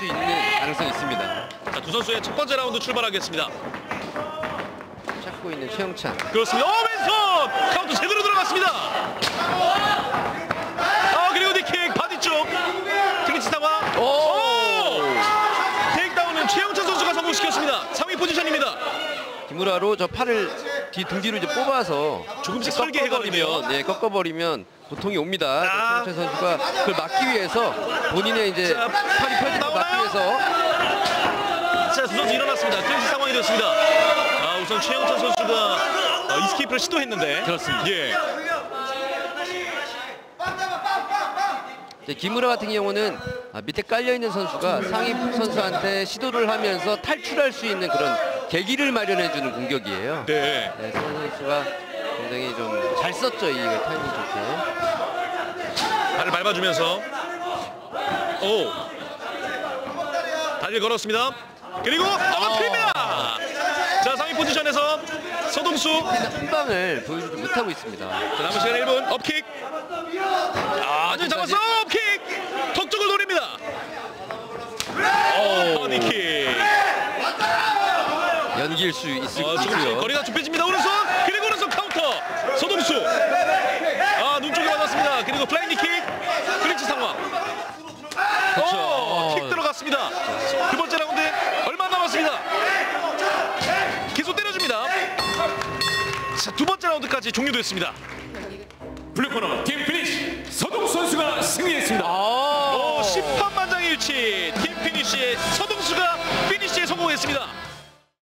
수 있는 가능성이 있습니다. 자, 두 선수의 첫 번째 라운드 출발하겠습니다. 찾고 있는 최영찬. 그렇습니다. 어, 왼손! 카운터 제대로 들어갔습니다. 아, 그리고 knee kick body 쪽. 클린치 상황. 오! takedown은 최영찬 선수가 성공시켰습니다. 상위 포지션입니다. 기무라로 저 팔을 뒤 등 뒤로 이제 뽑아서 조금씩. 꺾어버리면, 네, 꺾어버리면 고통이 옵니다. 아. 최영찬 선수가 그걸 막기 위해서 본인의 이제 자, 팔이 걸 위해서 자, 두 선수 일어났습니다. 클린치 상황이 됐습니다. 아, 우선 최영찬 선수가 어, 이스케이프를 시도했는데. 그렇습니다. 예. 이제 기무라 같은 경우는 아, 밑에 깔려 있는 선수가 상위 선수한테 시도를 하면서 탈출할 수 있는 그런 계기를 마련해 주는 공격이에요. 네. 네, 선 선수가 굉장히 좀 잘 썼죠 이 타이밍 좋게. 발을 밟아주면서 오 다리를 걸었습니다. 그리고 어머트입니다. 자 상위 포지션에서 서동수. 한 방을 보여주지 못하고 있습니다. 자, 남은 시간 1분 up kick. 아 완전 잡았어 up kick. 턱 쪽을 노립니다. 오 body kick. 연기일 수 있을 어, 조금씩 있고요. 거리가 좁혀집니다. 오른손 그리고 오른손 카운터. 서동수. 아 눈 쪽에 맞았습니다. 그리고 fly knee kick. 클린치 상황. 그렇죠. 오, 킥 들어갔습니다. 두 번째 라운드 얼마 남았습니다. 계속 때려줍니다. 자, 두 번째 라운드까지 종료됐습니다. blue 코너 팀 피니시 서동수 선수가 승리했습니다. 오, 심판만장일치 팀 피니시의 서동수가 피니시에 성공했습니다